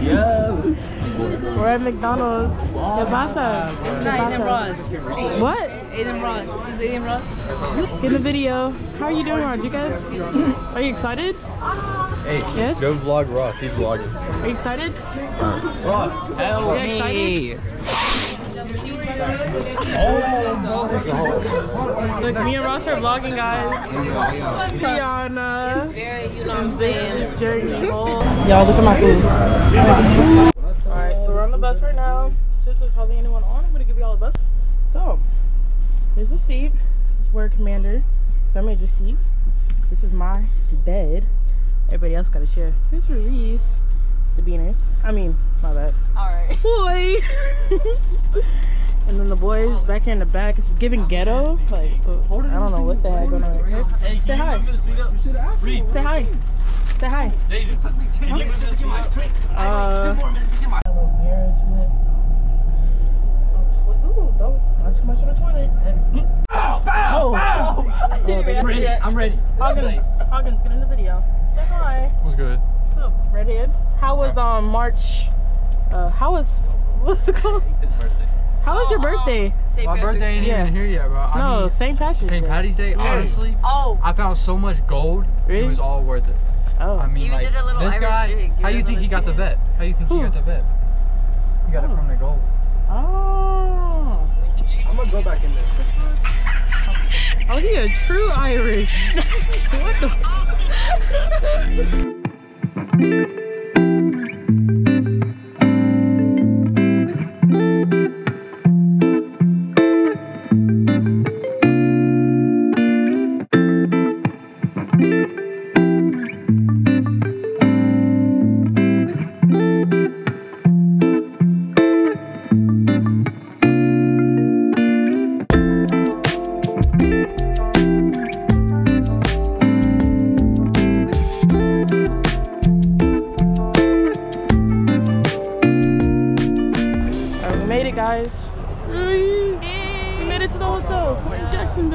Yo. We're at McDonald's. ¿Qué pasa? It's not Adin Ross. What? Adin Ross. This is Adin Ross. In the video. How are you doing, Rod? You guys? Are you excited? Hey, Yes? go vlog Ross. He's vlogging. Are you excited? Ross, help You excited? Look, me and Ross are vlogging, guys. Rihanna. Very, you know what I'm saying? Jerry Y'all, look at my food. Alright, so we're on the bus right now. Since there's hardly anyone on, I'm gonna give you all a bus. So, here's the seat. This is where Commander. So I made your seat. This is my bed. Everybody else gotta share. Here's Reese. The beaners. I mean, my bad. Alright. Boy! and then the boys back here in the back. It's giving ghetto. Like, I don't know what the heck going on here. Say hi. Say hi. Say hi. Uh, Ooh, don't not too much on the toilet. Oh, I'm ready. I'm ready. Hoggins, Hoggins, get in the video. Say hi. What's good? What's up, redhead? How was um March? Uh, how was what's it called? His birthday. How was your birthday? St. My Patrick's birthday ain't Yeah. even here yet, bro. I No, mean, St. Patrick's St. Day. Patty's Day. Yeah. Honestly, Oh, I found so much gold. Really? It was all worth it. Oh, I mean, Even like did a little this Irish guy. jig. You How you think he got see the it? bet? How you think Who? he got the bet? He got it Oh. from the gold. oh. I'm gonna go back in there. Oh, he a true Irish. what the? Alright,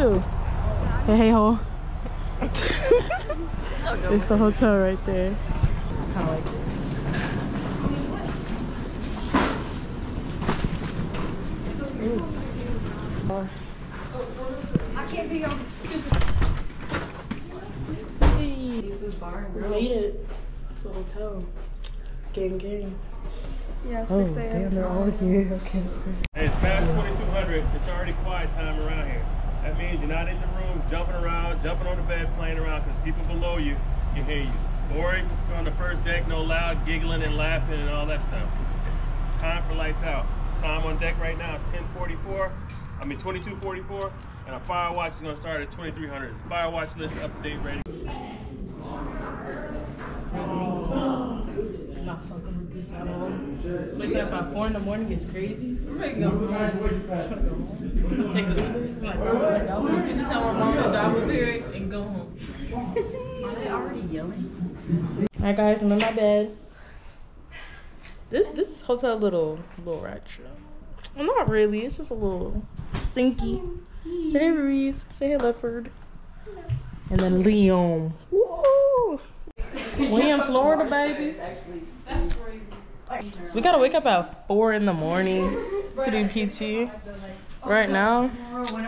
in Jacksonville. Say hey, ho. it's the hotel right there. I like it. Hey, we made it to the hotel. Gang, gang. Yeah, Oh, 6 a.m. damn, they're all here. Okay, let's. It's past 2200. It's already quiet time around here. That means you're not in the room jumping around, jumping on the bed, playing around because people below you can hear you. Or on the first deck, no loud giggling and laughing and all that stuff. It's time for lights out. Time on deck right now is 1044. I mean 2244. And our fire watch is going to start at 2300. Fire watch list up to date, ready. This at all. Waking up at four in the morning is crazy. Take the Ubers, like $500. This is our mom drive over here and go home. Are they already yelling? Alright guys, I'm in my bed. This this hotel a little little ratchet. Well, not really. It's just a little stinky. Say hey, Reese. Say hey, Leopard. And then Leon. Woo! We in Florida, baby. We gotta wake up at four in the morning to do PT. Right now,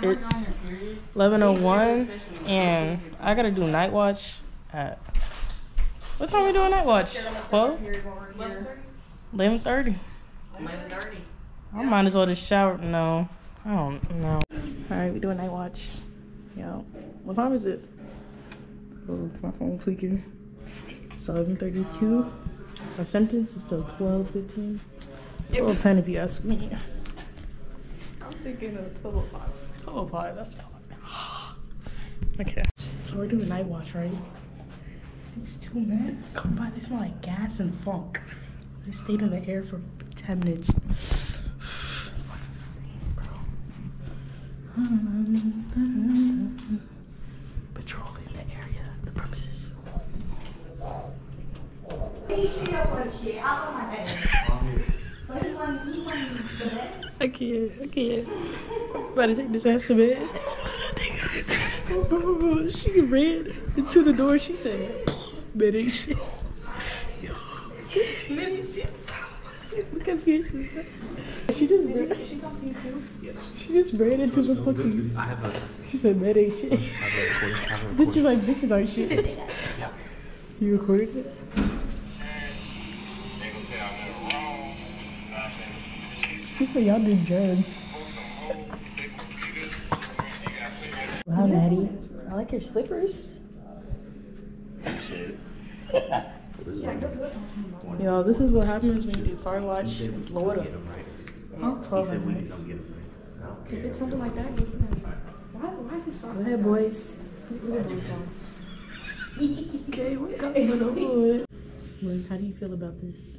it's 11:01, and I gotta do night watch at. What time we doing night watch? 12? 11:30. 11:30. I might as well just shower. No, I don't know. All right, we doing night watch. Yo, what time is it? Oh, my phone clicking. It's 11:32. My sentence is still 12:15. 12:10 if you ask me. I'm thinking of 1205. 12:05. That's fine. okay. So we're doing night watch, right? These two men come by. They smell like gas and funk. They stayed in the air for 10 minutes. Patrolling the area, the premises. I can't, I can't. I'm about to take this ass to bed. she ran into the door. She said, "Man, ain't shit." confused. She just ran, She talked to you too? she just ran into the fucking. I have a, She said that ain't shit. I have a recording. I have a Then recording. she's like, this is our shit. You recorded it? She said y'all do drugs. Wow, Maddie. I like your slippers. Yo, this is what happens when you do fire watch in Florida. Huh? 12 at We night. can come get them. I don't If it's something like that, to them. Why, why is it so Go ahead, boys. Look at those songs. Okay, wake up in the hood. How do you feel about this?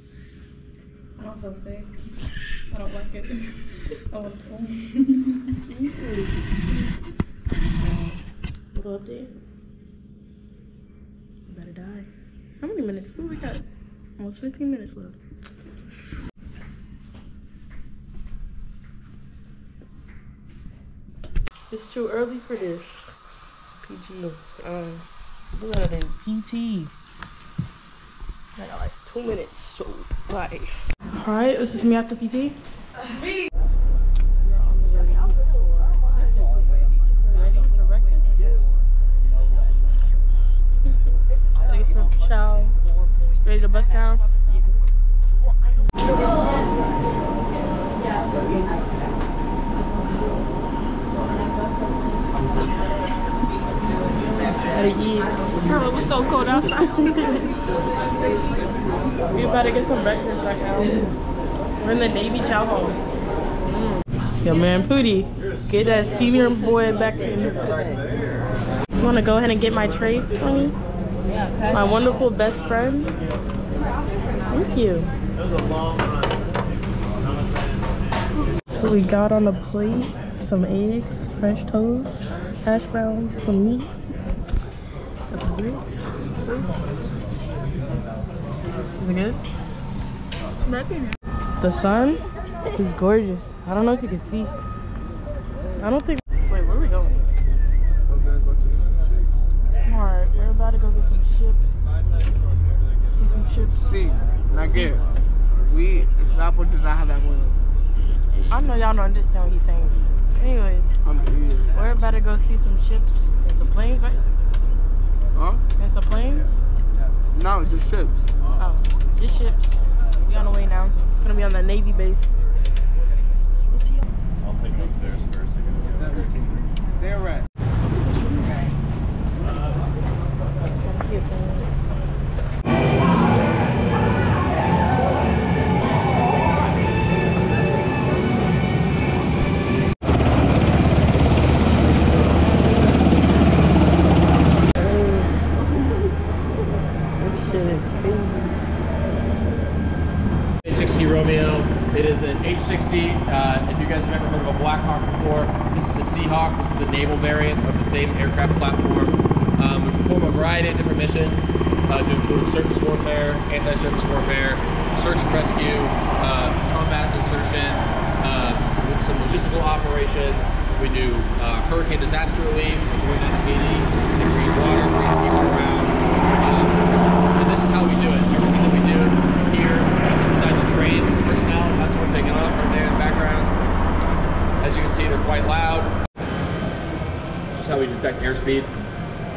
I don't feel sick. I don't like it. I want to Easy. Little update. You better die. How many minutes? Ooh, we got almost 15 minutes left. It's too early for this. PG. Um, we got in PT. I got like two minutes, so bye. All right, this is me after PT. Ready for breakfast? Yes. Chow. Ready to bust down? Eat. Girl, it was so cold outside. we to get some breakfast right now. We're in the Navy Chow Hall. Mm. Yo, man, Pootie, get that senior boy back in. You want to go ahead and get my tray for me? My wonderful best friend. Thank you. So we got on the plate some eggs, French toast, hash browns, some meat, grits. Is it good? The sun is gorgeous. I don't know if you can see. I don't think. Wait, where are we going? Alright, we're about to go get some chips. See some chips. See, not good. We Sapo does not have that one. I know y'all don't understand what he's saying. Anyways, I'm we're about to go see some ships and some planes, right? Huh? And some planes. No, just ships. Oh, just ships. We on the way now. It's gonna be on the Navy base. We'll see. I'll take it upstairs first. They're right. Same aircraft platform. Um, we perform a variety of different missions uh, to include surface warfare, anti-surface warfare, search and rescue, uh, combat insertion, uh, with some logistical operations. We do uh, hurricane disaster relief, like going out to Haiti, in green water, bringing people around. Um, and this is how we do it. Everything that we do here is designed to train personnel. That's what we're taking off right there in the background. As you can see, they're quite loud. This is how we detect airspeed.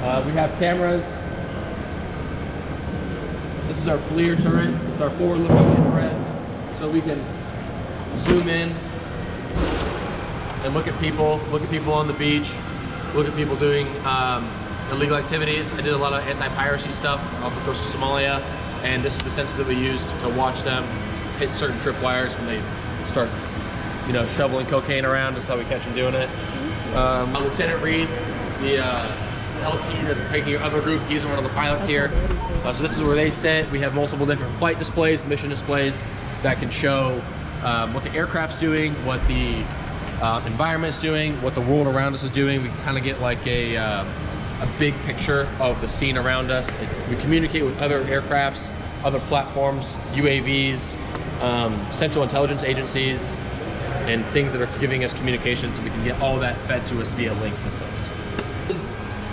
Uh, we have cameras. This is our FLIR turret. It's our forward-looking infrared. So we can zoom in and look at people, look at people on the beach, look at people doing um, illegal activities. I did a lot of anti-piracy stuff off the coast of Somalia, and this is the sensor that we used to watch them hit certain tripwires when they start, you know, shoveling cocaine around. That's how we catch them doing it. Um, Lieutenant Reed, the uh, LT that's taking your other group, he's one of the pilots here. Uh, so this is where they sit. We have multiple different flight displays, mission displays that can show um, what the aircraft's doing, what the uh, environment's doing, what the world around us is doing. We kind of get like a, um, a big picture of the scene around us. It- we communicate with other aircrafts, other platforms, UAVs, um, central intelligence agencies, and things that are giving us communication so we can get all that fed to us via link systems.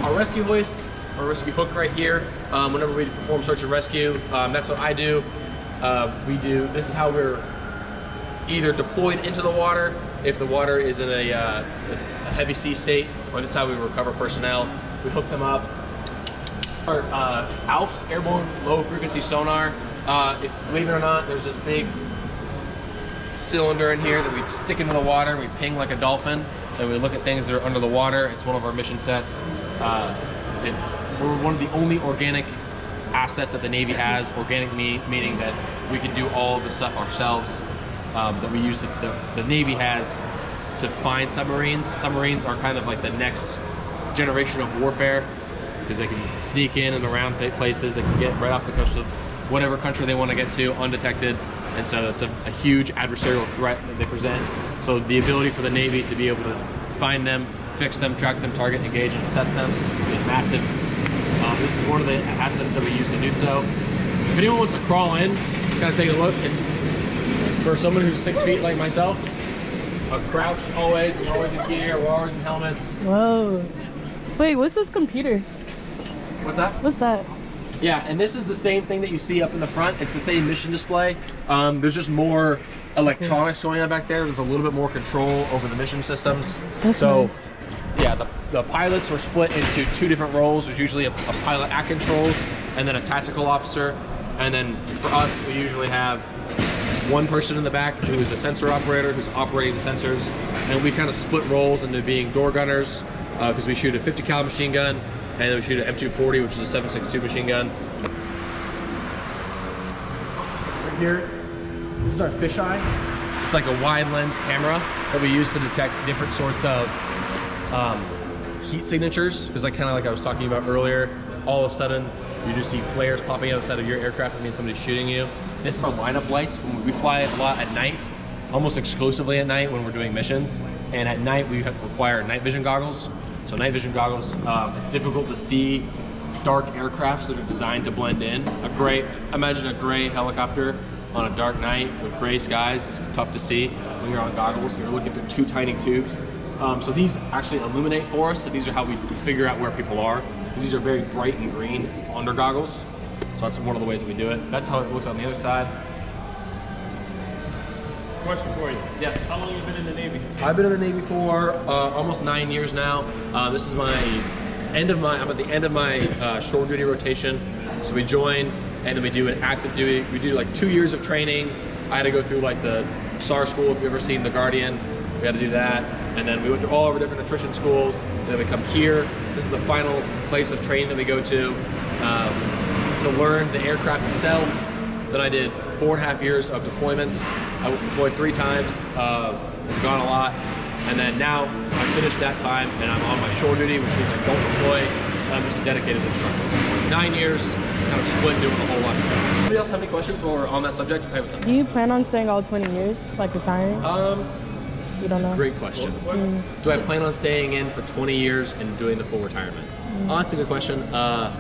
Our rescue hoist, our rescue hook right here. Um, whenever we perform search and rescue, um, that's what I do. uh, we do. This is how we're either deployed into the water if the water is in a, uh, a heavy sea state, or this is how we recover personnel. We hook them up. Our uh, ALFS, airborne low frequency sonar. Uh, if, believe it or not, there's this big cylinder in here that we stick into the water. And we ping like a dolphin, and we look at things that are under the water. It's one of our mission sets. Uh, it's we're one of the only organic assets that the Navy has. Organic me- meaning that we can do all the stuff ourselves um, that we use. The, the, the Navy has to find submarines. Submarines are kind of like the next generation of warfare because they can sneak in and around places. They can get right off the coast of whatever country they want to get to undetected. And so that's a, a huge adversarial threat that they present. So the ability for the Navy to be able to find them, fix them, track them, target, engage, and assess them is massive. Um, this is one of the assets that we use to do so. If anyone wants to crawl in, kind of take a look. It's for someone who's six feet like myself. It's a crouch always. We're always in gear. We're always in helmets. Whoa. Wait, what's this computer? What's that? What's that? Yeah, and this is the same thing that you see up in the front. It's the same mission display. Um, there's just more electronics going on back there. There's a little bit more control over the mission systems. That's so, nice. yeah, the, the pilots are split into two different roles. There's usually a, a pilot at controls and then a tactical officer. And then for us, we usually have one person in the back who is a sensor operator who's operating the sensors. And we kind of split roles into being door gunners because we shoot a 50 cal machine gun and then we shoot an M240, which is a 7.62 machine gun. Right here, this is our fisheye. It's like a wide lens camera that we use to detect different sorts of um, heat signatures. Because like kind of like I was talking about earlier, all of a sudden you just see flares popping out outside of your aircraft. That means somebody's shooting you. This is the lineup lights. When we fly a lot at night, almost exclusively at night when we're doing missions. And at night we require night vision goggles. So night vision goggles, um, it's difficult to see dark aircrafts that are designed to blend in. A gray, imagine a gray helicopter on a dark night with gray skies. It's tough to see when you're on goggles. You're looking through two tiny tubes. Um, so these actually illuminate for us. So these are how we figure out where people are. These are very bright and green under goggles. So that's one of the ways that we do it. That's how it looks on the other side. Question for you. Yes. How long have you been in the Navy? I've been in the Navy for uh, almost nine years now. Uh, this is my end of my. I'm at the end of my uh, shore duty rotation. So we join, and then we do an active duty. We do like two years of training. I had to go through like the SAR school. If you've ever seen The Guardian, we had to do that. And then we went through all of our different attrition schools. And then we come here. This is the final place of training that we go to um, to learn the aircraft itself. Then I did four and a half years of deployments. I deployed three times, uh, gone a lot. And then now I finished that time and I'm on my shore duty, which means I don't deploy. I'm just a dedicated instructor. Nine years, kind of split doing a whole lot of stuff. Anybody else have any questions while we're on that subject? Hey, what's up? Do you plan on staying all 20 years, like retiring? Um, you don't know. great question. Do I plan on staying in for 20 years and doing the full retirement? Oh, that's a good question. Uh,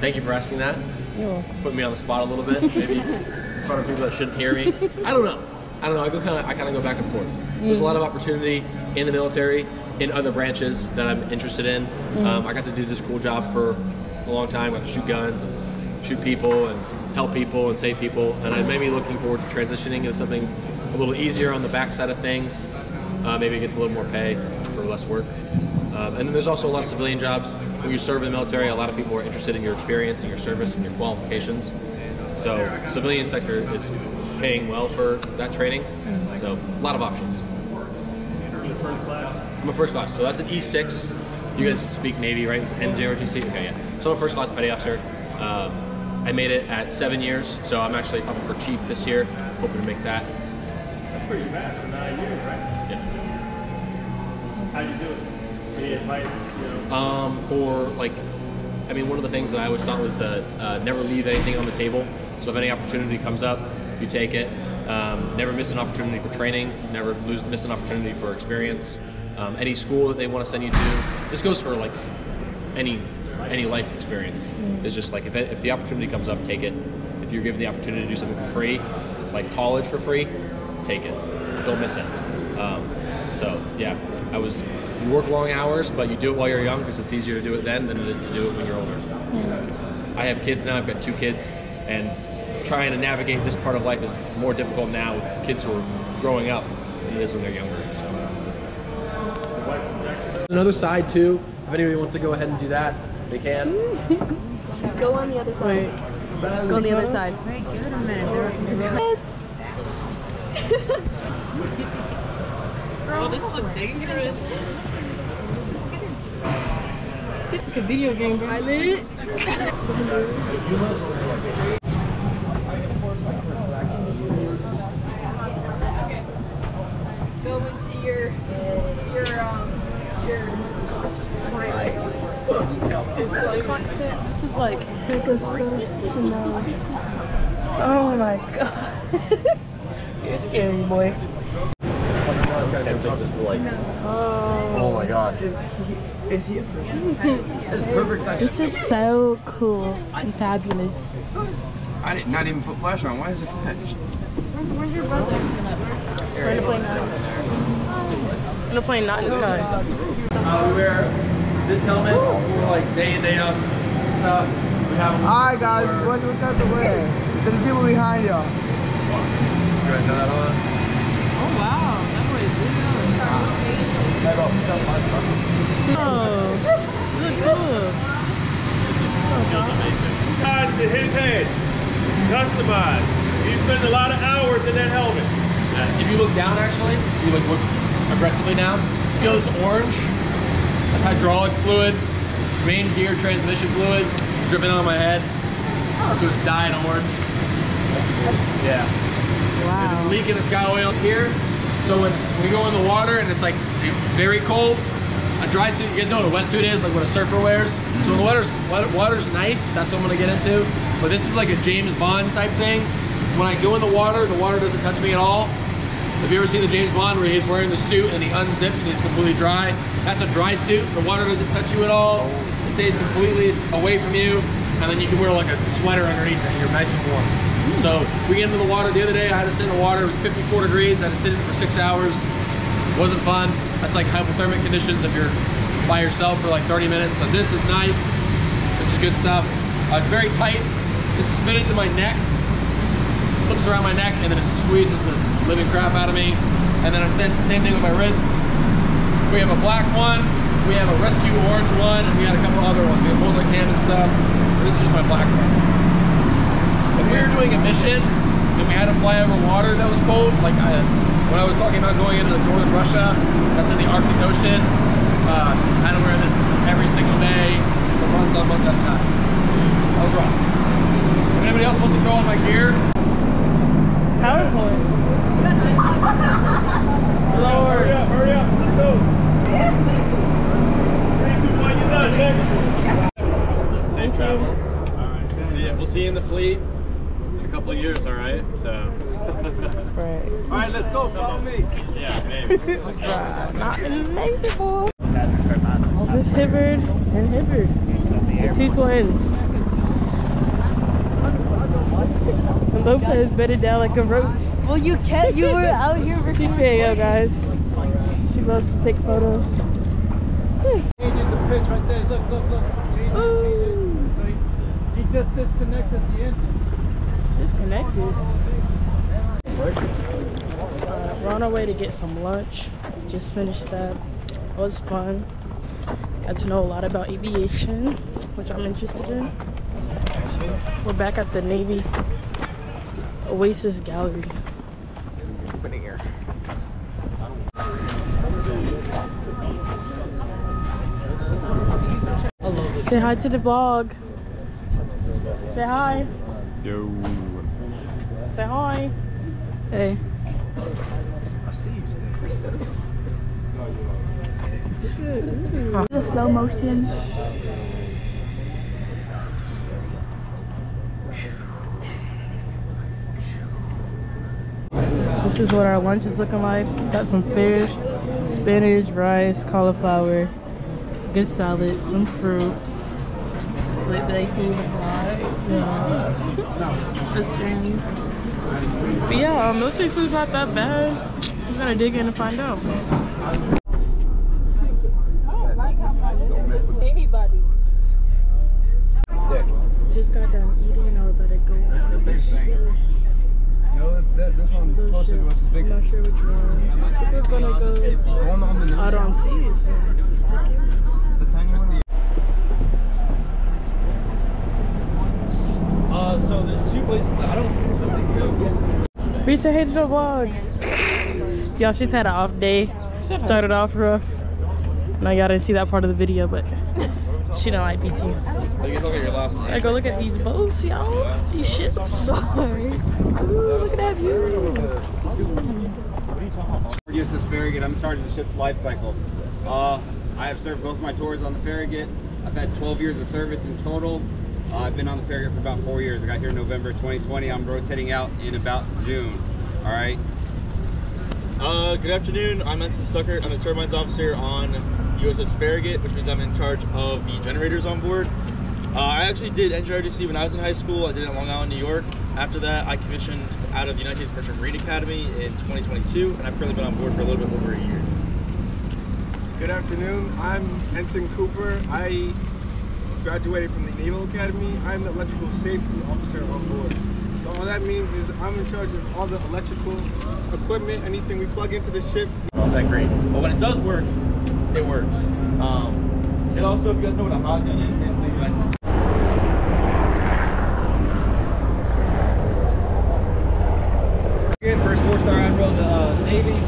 thank you for asking that. You're welcome. put me on the spot a little bit, maybe front of people that shouldn't hear me. I don't know. I don't know. I go kind of I kind of go back and forth. There's a lot of opportunity in the military, in other branches that I'm interested in. Um, I got to do this cool job for a long time. Got to shoot guns, and shoot people, and help people and save people. And I may be looking forward to transitioning into something a little easier on the backside of things. Uh, maybe it gets a little more pay for less work. Um, and then there's also a lot of civilian jobs. When you serve in the military, a lot of people are interested in your experience and your service and your qualifications. So civilian sector is paying well for that training. So a lot of options. You're first class. I'm a first class, so that's an E6. You guys speak Navy, right? It's NJROTC? Okay, yeah. So I'm a first class petty officer. Um, I made it at seven years, so I'm actually up for chief this year. Hoping to make that. That's pretty fast for nine years, right? Yeah. How'd you do it? Any advice, you know? Um, for like, I mean, one of the things that I always thought was to uh, never leave anything on the table. So if any opportunity comes up, you take it. Um, never miss an opportunity for training. Never lose, miss an opportunity for experience. Um, any school that they want to send you to. This goes for like any any life experience. It's just like if, it, if the opportunity comes up, take it. If you're given the opportunity to do something for free, like college for free, take it. Don't miss it. Um, so yeah, I was. You work long hours, but you do it while you're young because it's easier to do it then than it is to do it when you're older. I have kids now. I've got two kids, and trying to navigate this part of life is more difficult now with kids who are growing up than it is when they're younger. So. Another side too. If anybody wants to go ahead and do that, they can. Go on the other side. Go on the other side. Bro, this looks dangerous. It's like a video game, bro. I lit. Go into your your um your This is like hecka stuff to know. Oh my god. You're scary, boy. This is like, Oh. oh my god. This is so cool and fabulous. I did not even put flash on. Why is it flash? Where's, where's your brother? We're gonna play knives. We're gonna play not in the sky. Uh, we wear this helmet for like day in day out stuff. We have. Alright guys, what what type of wear? To the people behind y'all. You guys know that on? Oh wow, that boy is really Oh, look cool. Feels amazing. Guys, to his head, customized. He spends a lot of hours in that helmet. Uh, if you look down, actually, you look, look aggressively down. See all this orange? That's hydraulic fluid, main gear transmission fluid dripping on my head. So it's dyed orange. Yeah. Wow. It's leaking, it's got oil here. So when we go in the water and it's like very cold, a dry suit, you guys know what a wetsuit is, like what a surfer wears. So when the water's, water's nice, that's what I'm gonna get into. But this is like a James Bond type thing. When I go in the water, the water doesn't touch me at all. Have you ever seen the James Bond where he's wearing the suit and he unzips and he's completely dry? That's a dry suit. The water doesn't touch you at all. It stays completely away from you. And then you can wear like a sweater underneath it and you're nice and warm. So we get into the water the other day. I had to sit in the water. It was 54 degrees. I had to sit in it for six hours. It Wasn't fun. That's like hypothermic conditions if you're by yourself for like 30 minutes. So this is nice. This is good stuff. Uh, it's very tight. This is fitted to my neck slips around my neck and then it squeezes the living crap out of me. And then I said the same thing with my wrists. We have a black one, we have a rescue orange one, and we had a couple other ones. We have multi-cam and stuff. This is just my black one. If we were doing a mission and we had to fly over water that was cold, like I, when I was talking about going into northern Russia, that's in the Arctic Ocean, uh, I had to wear this every single day for months on months at a time. That was rough. If anybody else wants to throw on my gear, PowerPoint. Hurry up, hurry up, let's go. Three, two, one, you're next. Safe travels. All right. See ya. We'll see you in the fleet in a couple of years, all right? So. Right. all right, let's go. Yeah. This Hibbard and Hibbard. The two twins. And Lopez bedded down like a roach. Well, you can't. You were out here She's recording. PAO, guys. She loves to take photos. Changing the pitch right there. Look, look, look. Change it, change it. So he, he just disconnected the engine. Disconnected. Uh, we're on our way to get some lunch. Just finished that. It was fun. Got to know a lot about aviation, which I'm interested in. We're back at the Navy Oasis Gallery. Say hi to the vlog. Say hi. Yo. Say hi. Hey. I see you Slow motion. This is what our lunch is looking like. Got some fish, spinach, rice, cauliflower, good salad, some fruit. Sweet bacon, yeah. Listerines. But yeah, um, military food's not that bad. I'm gonna dig in and find out. Anybody. Just got done eating and I was about to go on a mission. this one's those closer to ships. us. Big I'm not sure which one. I think we're gonna go one on the out on sea. So stick it. The tiny one. Uh, so the two places that I don't. Risa hated the vlog. Y'all, she's had an off day. Started off rough. And I gotta see that part of the video, but she don't like BT. I go look at these boats, y'all. These ships. Ooh, look at that view. USS Farragut. I'm in charge of the ship's life cycle. Uh, I have served both my tours on the Farragut. I've had 12 years of service in total. Uh, I've been on the Farragut for about four years. I got here in November 2020. I'm rotating out in about June. All right. Uh, good afternoon. I'm Ensign Stucker. I'm the turbines officer on USS Farragut, which means I'm in charge of the generators on board. Uh, I actually did ROTC when I was in high school. I did it in Long Island, New York. After that, I commissioned out of the United States Merchant Marine Academy in 2022, and I've currently been on board for a little bit over a year. Good afternoon. I'm Ensign Cooper. I graduated from the Naval Academy. I'm the electrical safety officer on board. So all that means is I'm in charge of all the electrical equipment, anything we plug into the ship. Not that great, but when it does work, it works. Um, and also, if you guys know what a hot gun is, basically like Good, First four-star admiral of the uh, Navy.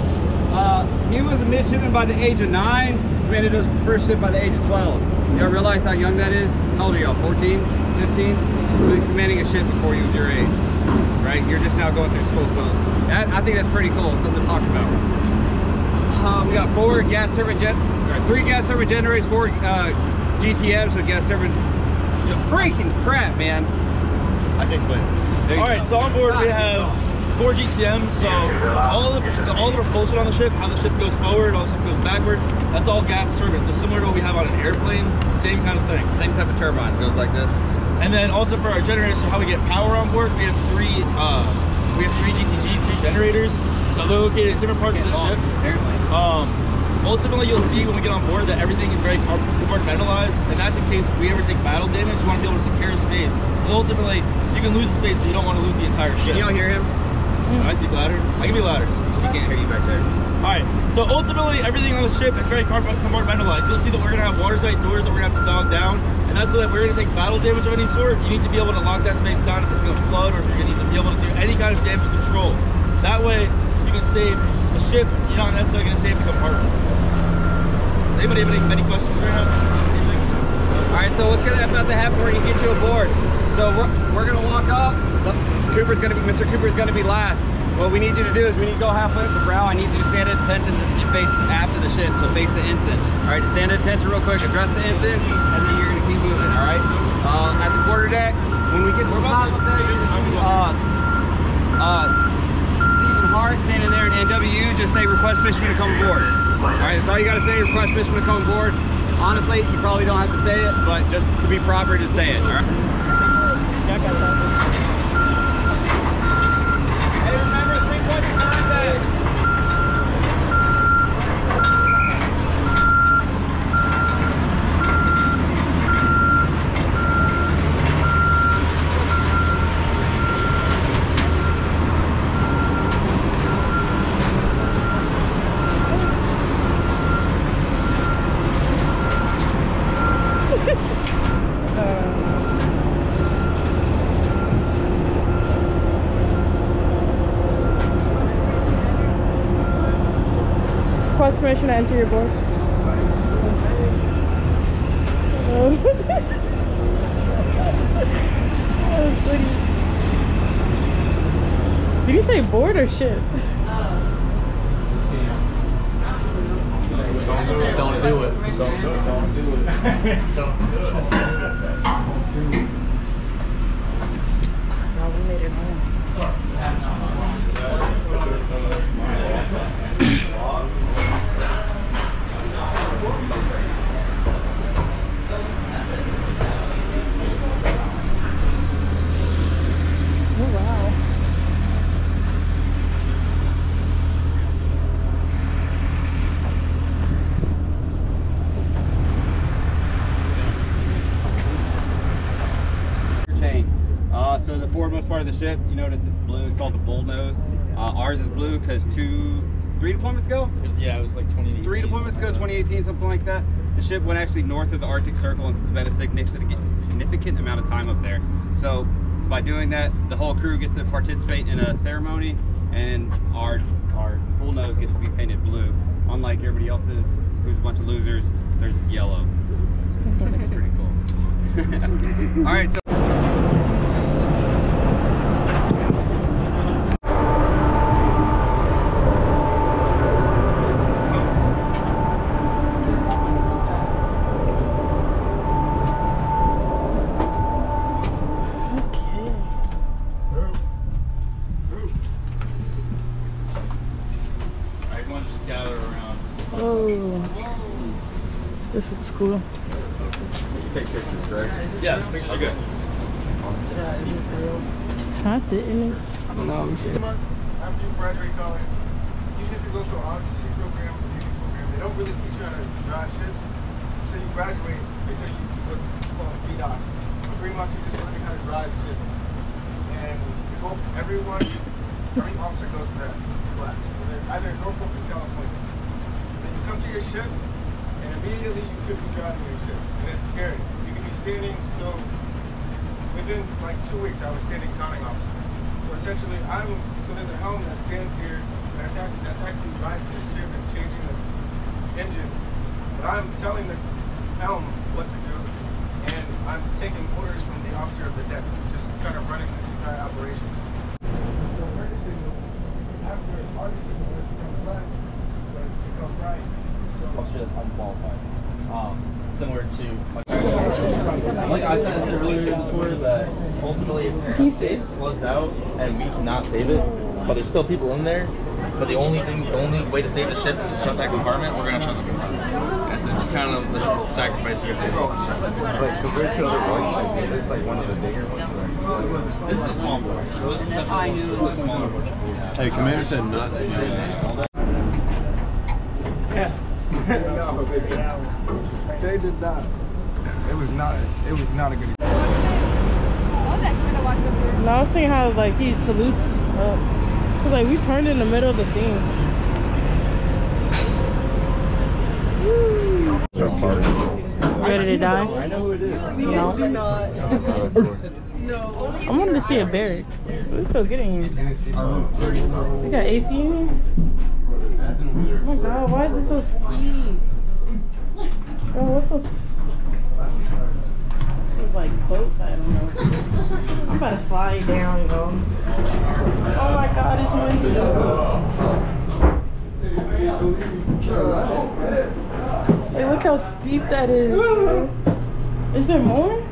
Uh, he was a midshipman by the age of nine. Commanded his first ship by the age of 12. Y'all realize how young that is? How old are y'all? 14? 15? So he's commanding a ship before you was your age. Right? You're just now going through school. So that, I think that's pretty cool. Something to talk about. Um, we got four gas turbine gen, three gas turbine generators, four uh, GTMs with gas turbine. Just freaking crap, man. I can explain. There All right, go. so on board we have four GTMs. So all the all the propulsion on the ship, how the ship goes forward, all the ship goes backward. That's all gas turbines. So similar to what we have on an airplane, same kind of thing. Same type of turbine goes like this. And then also for our generators, so how we get power on board, we have three uh, we have three GTG, three generators. So they're located in different parts of the ship. Um, ultimately, you'll see when we get on board that everything is very compartmentalized, and that's in case if we ever take battle damage, you want to be able to secure space. Because ultimately, you can lose the space, but you don't want to lose the entire ship. Can y'all hear him? Can I speak louder? I can be louder. She can't hear you back there. All right. So ultimately, everything on the ship is very compartmentalized. You'll see that we're gonna have water watertight doors that we're gonna have to dog down, and so if we're gonna take battle damage of any sort. You need to be able to lock that space down if it's gonna flood, or if you're gonna need to be able to do any kind of damage control. That way, you can save the ship. You're not necessarily gonna save the compartment. Anybody have any, any questions right now? Anything? All right, so what's gonna about to happen when you get you aboard? So we're, we're gonna walk up. Cooper's gonna be, Mr. Cooper's gonna be last. What we need you to do is we need to go halfway up the brow. I need you to stand at attention and face after the ship, so face the ensign. All right, just stand at attention real quick, address the ensign, and then you're moving, all right? Uh, at the quarter deck, when we get to the top there, Stephen Hart standing there in NWU, just say request Fishman to come aboard. All right, that's all you gotta say, request Fishman to come aboard. Honestly, you probably don't have to say it, but just to be proper, just say it, all right? Hey, remember, three-point contact. To enter your board. something like that. The ship went actually north of the Arctic Circle and spent a significant, significant amount of time up there. So by doing that, the whole crew gets to participate in a ceremony and our, our full nose gets to be painted blue. Unlike everybody else's, who's a bunch of losers, there's yellow. That's pretty cool. All right, so cool. You can take pictures, correct? Yeah, pictures are good. Can I sit in this? No, we can't. After you graduate college, even if you go to an ROTC program or uni program, they don't really teach you how to drive ships. Until you graduate, they send you to what is called BDOC. But pretty much you're just learning how to drive ships. And we hope everyone, every officer goes to that class. Either in Norfolk or California. Then you come to your ship, and immediately you could be driving your ship. And it's scary. You could be standing, so within like two weeks, I was standing conning officer. So essentially, I'm so there's a helm that stands here that's actually, that's actually driving the ship and changing the engine. But I'm telling the helm what to do, and I'm taking orders from the officer of the deck, just kind of running this entire operation. So Ferguson, after Ferguson was to come black, was to come right. So I'll that's unqualified. Similar to like I said, I said earlier in the tour that ultimately if a space floods out and we cannot save it, but there's still people in there. But the only thing, the only way to save the ship is to shut that compartment. We're gonna shut the compartment. It's, it's kind of the sacrifice you have to make. Like compared to other ones, like, is this like one of the bigger ones? This is a small portion. Those is definitely this is a smaller portion. Hey, Commander said not. no, they, they did not. It was not. It was not a good. No, I was thinking how like he salutes up. Cause like we turned in the middle of the thing. You ready to die? I know who it is. No. I wanted to see a barrack. We feel good in here. We got AC in here? Oh my god, why is it so steep? Bro, what the This is like boats, I don't know. I'm about to slide down, yo. Oh my god, it's windy. Hey, look how steep that is. Is there more?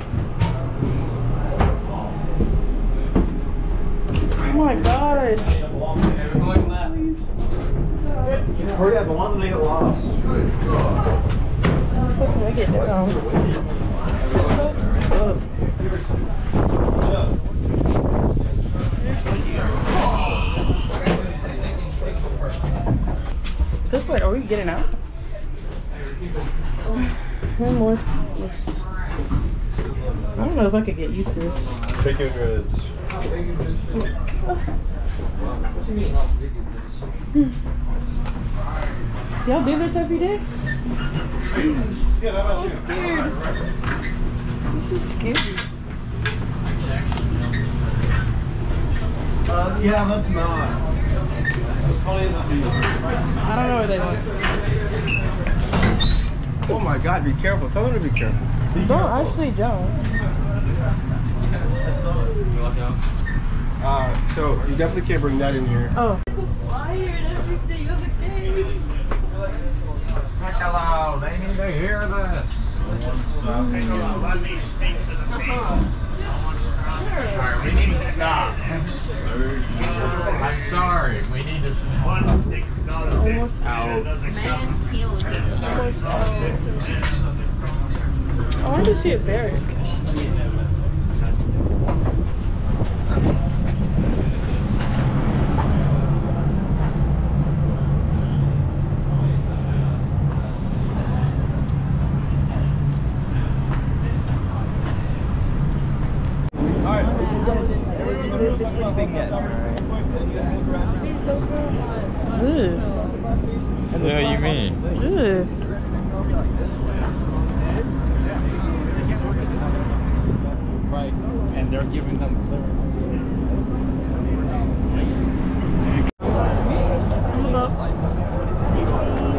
Oh my gosh. Hurry up, I want them to get lost. How can I get down? It's so steep. Just like, are we getting out? One more. Yes. I don't know if I could get used to this. Chicken ribs. Y'all do this every day? Jeez. I'm scared. This is scary. Uh, yeah, let's not. As funny as it be. I don't know where they went. Oh my God! Be careful. Tell them to be careful. Don't actually jump. Uh, so you definitely can't bring that in here. Oh. Hello, they need to hear this. Alright, we need to stop. I'm sorry, we need to stop. Almost out. I wanted to see a barrack. Alright. Everybody, big net. Good. Yeah, you mean? Good. Right. And they're giving them I'm.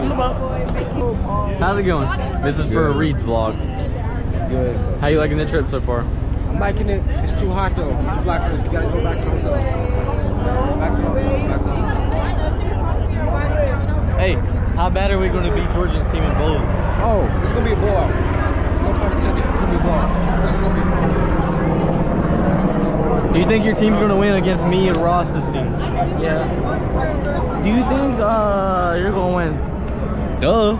I'm about. How's it going? This is for a Reed's vlog. Good. How you liking the trip so far? I'm liking it. It's too hot though. It's too black for this. We gotta go back to the hotel. Back to the hotel. Back to the hotel. Hey, how bad are we going to beat Georgia's team in bowling? Oh, it's gonna be a blowout. No pun intended. It's gonna be a blowout. It's gonna be a blowout. Do you think your team's going to win against me and Ross's team? Yeah. Do you think uh you're gonna win? Duh.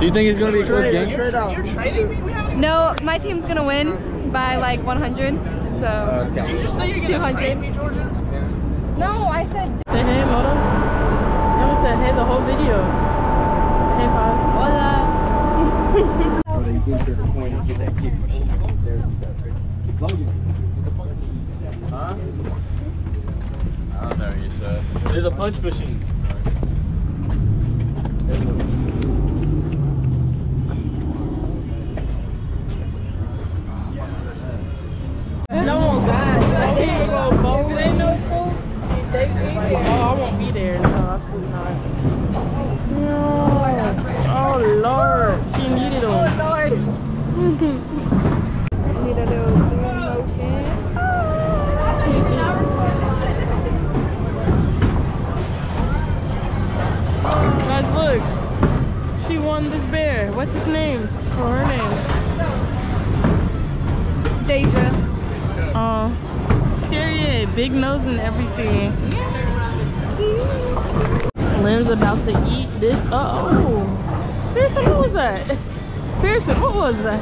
Do you think it's going to be a close game? No, my team's gonna win by like 100. So. Oh, Did you just say you're gonna 200. me, Georgia? No, I said. Say hey, Moto. You haven't said hey the whole video. Hey, Paz. Hola. Oh, they get to the point and get that kick machine. There's Logan. Huh? I don't know what you said. There's a punch machine. Pearson, what was that? Pearson, what was that?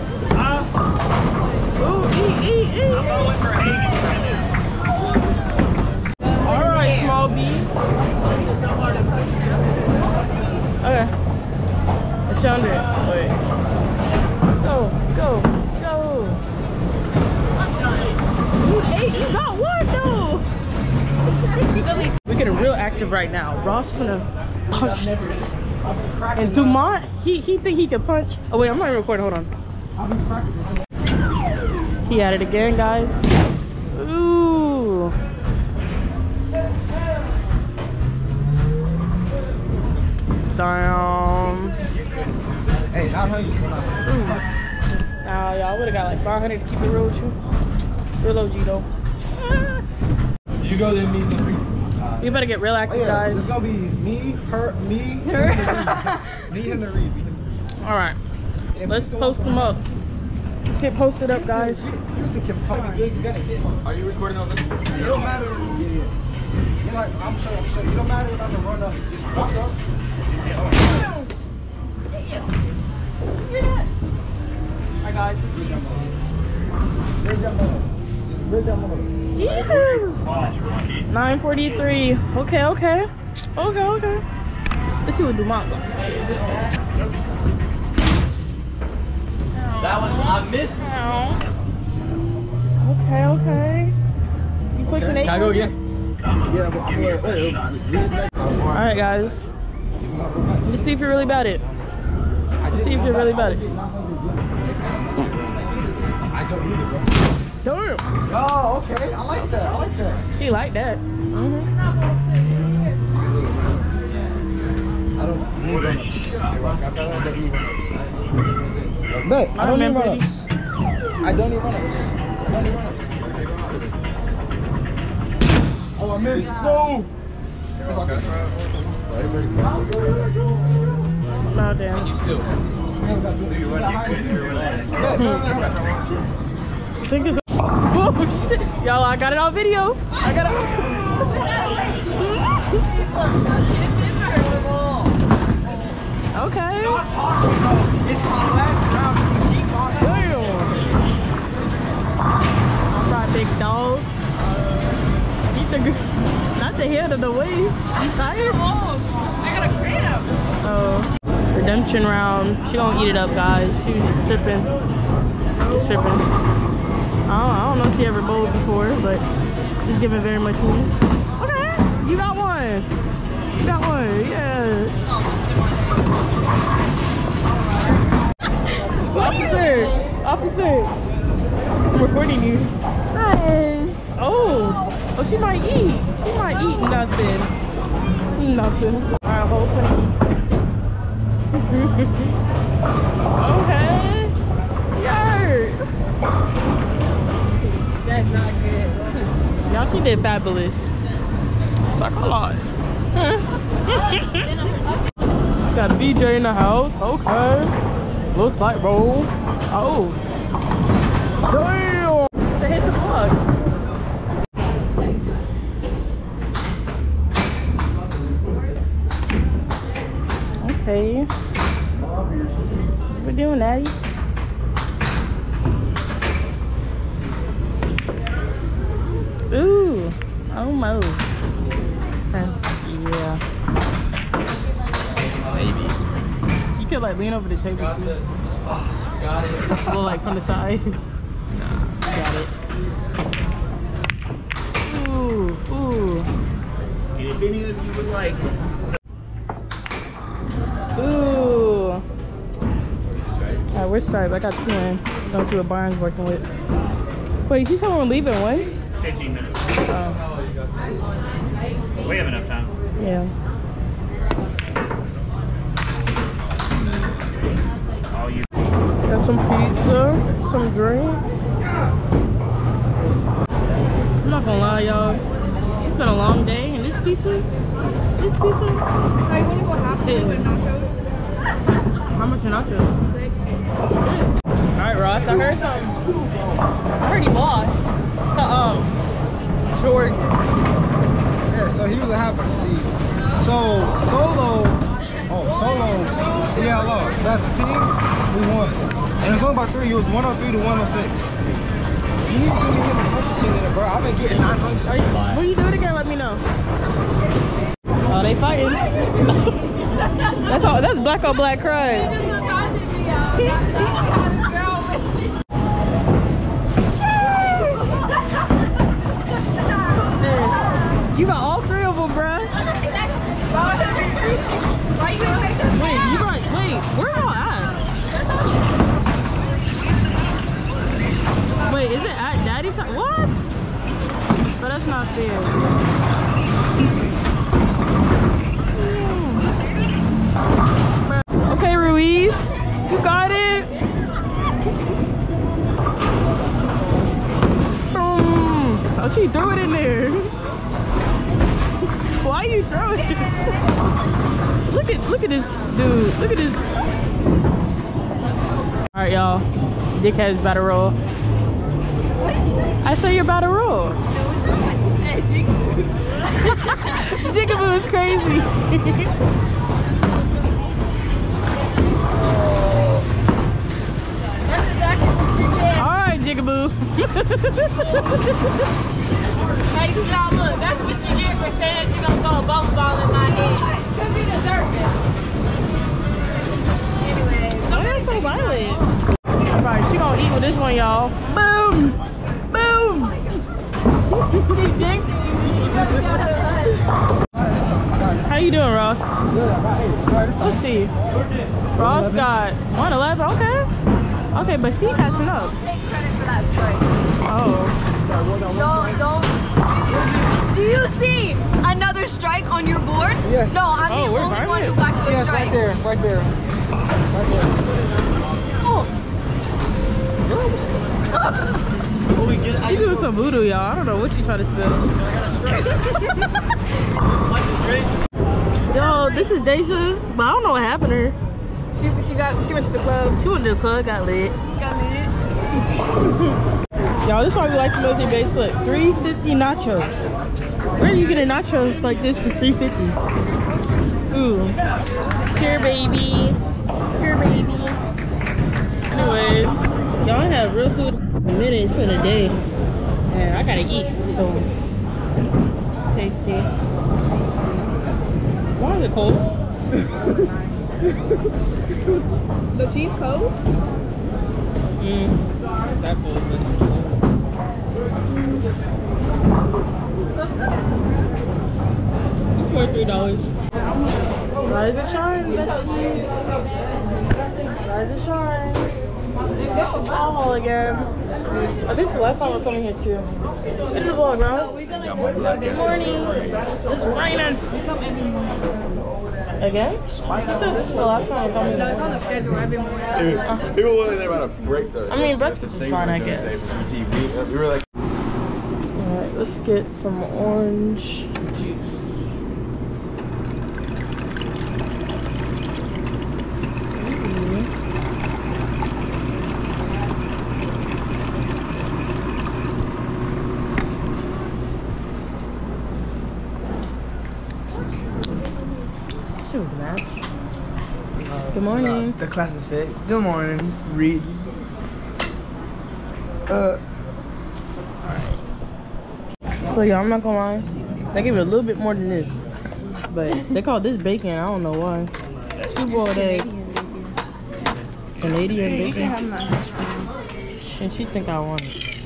Ooh, eat, eat, eat. All right, small B. Okay. It's under it. Wait. Go, go, go. You ate, you got one though. We're getting real active right now. Ross gonna punch this. And Dumont, he he think he can punch. Oh wait, I'm not even recording. Hold on. He at it again, guys. Ooh. Damn. Hey, how how you Nah, y'all would have got like 500 to keep it real with you. Real OG though. You go then me then You better get real Oh, active, yeah. guys. It's gonna be me, her, me, Her. and the Reed. me and the Reed. All right, let's post them up. Let's get posted up, guys. Houston can pump the gigs, gonna hit. Are you recording on this? It don't matter. Yeah, yeah. You're like, I'm sure, I'm sure. It don't matter about the run ups. Just walk up. Alright, guys. Big dumb Big dumb Yeah. 943. Okay, okay. Okay, okay. Let's see what Dumont got. That was, I missed. Okay, okay. You pushing eight? Can I go again? Yeah, but I'm like, wait, Alright, guys. Let's see if you're really about it. Let's see if you're really about it. I don't either, bro. Damn. Oh, okay. I like that. I like that. He like that. Mhm. I don't need run ups. I don't need run ups. I I don't need remember run ups. I don't need run ups. I don't need run ups. Oh, I missed. No. It's all good. No, damn. You still. I think it's. Oh shit! Y'all, I got it on video. I got it. Okay. It's my last round. Damn. Right, big dog. Keep the, not the head of the waist. I'm tired. I got a cramp. Oh, redemption round. She gonna eat it up, guys. She was just tripping. She's tripping. I don't, know if she ever bowled before, but she's giving very much. Okay, you got one. You got one, yeah. Officer, officer. I'm recording you. Hi. Oh, oh, she might eat. She might eat nothing. Nothing. All right, hold for okay. Yard. Y'all, she did fabulous. Suck a lot. Got a VJ in the house. Okay. Little slight roll. Oh. Damn. A hit the plug. Okay. What we doing, Natty? Ooh, almost. Yeah. Maybe. You could like lean over the table too. Got it. Well, like from the side. Got it. Ooh, ooh. And if any of you would like Ooh. Alright, we're striped. I got two in. Don't see what Barnes working with. Wait, you said we're leaving when? 15 minutes. Oh, We have enough time. yeah. Got some pizza, some drinks. I'm not gonna lie, y'all. It's been a long day, and this pizza, this pizza. Are you gonna go half Hit. with nachos? How much are nachos? All right, Ross. I heard something. I heard he lost to um Jordan. Yeah, so here's what happened. See, so solo, oh solo, yeah, I lost. But as team, we won, and it was only by three. It was 103 to 106. You need to give me a hundred shit in it, bro. I've been getting 900. Are you, when you do it again, let me know. Oh, they fighting. that's all. That's black on black crime. That's not Okay, Ruiz, you got it. Mm. Oh, she threw it in there. Why you throw it? look at look at this dude. Look at this. All right, y'all. Dickhead's about to roll. I say you're about to roll. Jigaboo is crazy. All right, Jigaboo. Hey, y'all look, that's what she get for saying she gonna throw a bowling ball in my head. Cause you deserve it. Anyway, Why are you so violent? All right, she gonna eat with this one, y'all. How you doing, Ross? Let's see. Ross got 111. Okay. Okay, but C catching up. Take credit for that strike. Oh. Don't, don't. Do you see another strike on your board? Yes. No, I'm Oh, the where's only one who got to a Yes, strike. right there, right there, right there. Oh. She doing some voodoo, y'all. I don't know what she trying to spill. Yo, this is Deja, but I don't know what happened to her. She, she got she went to the club. She went to the club, got lit. Got lit. Y'all, this is why we like the military base clip. 350 nachos. Where are you getting nachos like this for 350? Ooh. Here, baby. Here, baby. Anyways, y'all have real food minute. It's been a day. And I gotta eat, so taste taste. Why is it cold? The cheese cold? Mm. That cold, but it's cold. This three dollars. Rise and shine, besties. Rise and shine. Alcohol again. I think it's the last time we're coming here too. Get the vlog, Ross. Good morning. It's raining. Again? You this is the last time we're coming No, it's here. on the schedule every morning. People were there about to break the. I mean, breakfast is fine, I guess. We were like. Alright, let's get some orange juice. She was nasty. Good morning. The class is fit. Good morning. Read. Uh, So yeah, I'm not gonna lie. They give it a little bit more than this. But they call this bacon, I don't know why. Two boiled egg. Canadian bacon. have my hash. And she think I want it.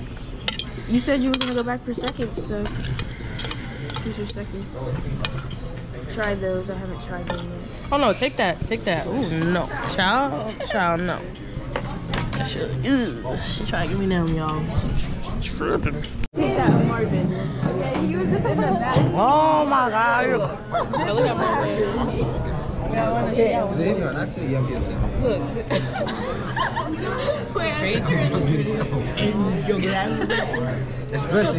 You said you were gonna go back for seconds, so here's your seconds. Try those. I haven't tried them yet. Oh no, take that, take that. Ooh no. Child, child, no. That shit, ew. She trying to give me them, y'all. She tripping. Take that Marvin. Yeah, he was just in the back. Oh my god. you're- Yeah, look at my Actually, I'm getting sick. Especially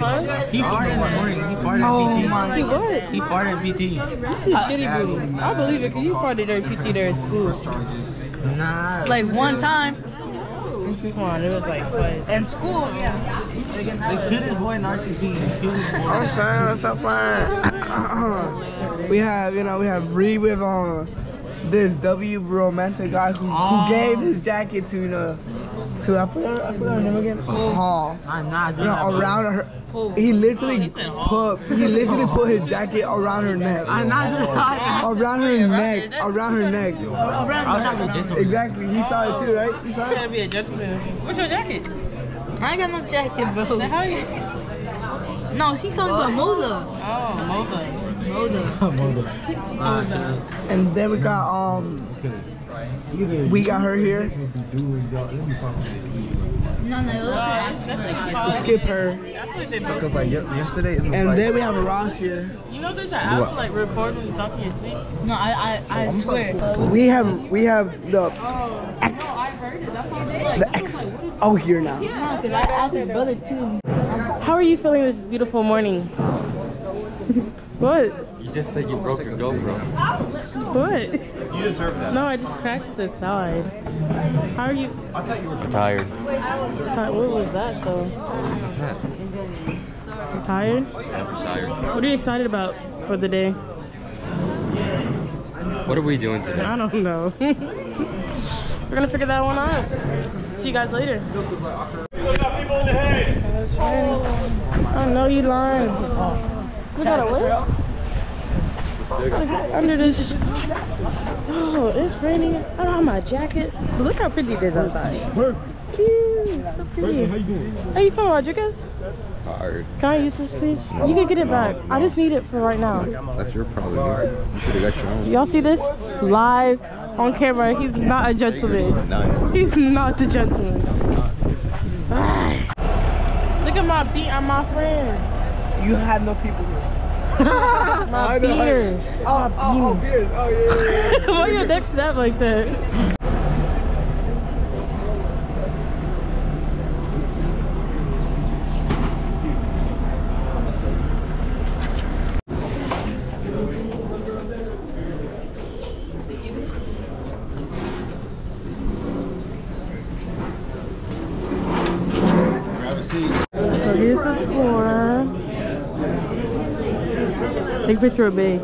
he farted in the morning. He farted Oh in PT. my god. He farted in PT. You shitty booty. I believe it because you farted during PT there at school. Nah. Like one time. Come on, it was like twice. In school, yeah. The cutest boy in RCC. The cutest boy. I'm saying, what's up, fine? we have, you know, we have Reed with um this W romantic guy who, Oh. who gave his jacket to, you know, to I forgot, I forgot her name again. Hall. I'm not You doing know, that. around her. He literally put he literally put his jacket around her neck. I'm not. Around her neck. Around her neck. I was trying to be gentle. Exactly. He saw it too, right? You saw Gotta it? be a gentleman. What's your jacket? I ain't got no jacket, bro. How you? No, she's talking about Moda. Oh, Moda. Moda. Nah, chill. And then we got um we got her here. No, no, that's Skip her. because like yesterday, And like, then we have a Ross here. You know there's an app What? like record when you talk in your sleep? No, I, I, I swear. We have we have the oh, X I heard it. That's what I'm the X oh here now. No, because I asked his brother too. How are you feeling this beautiful morning? what? You just said you broke your GoPro. What? You deserve that. No, I just cracked the side. How are you? I thought you were tired. Ti- What was that though? You tired? Yes, I'm tired. What are you excited about for the day? What are we doing today? I don't know. We're gonna figure that one out. See you guys later. Oh, Still got people in the hay. That's right. I know you lying. We gotta wait. Under this. Oh, it's raining. I don't have my jacket. But look how pretty it is outside. Phew, so pretty. How you doing? How you feeling, Rodriguez? Tired. Can I use this, please? You can get it back. I just need it for right now. That's your problem. You should have got your own. Y'all see this? Live on camera. He's not a gentleman. He's not a gentleman. Look at my beat on my friends. You have no people here. My beers. Oh, oh, oh, beers. Oh, yeah, yeah, yeah. Why your neck snap like that? grab a seat. So here's the tour. Take a picture of me.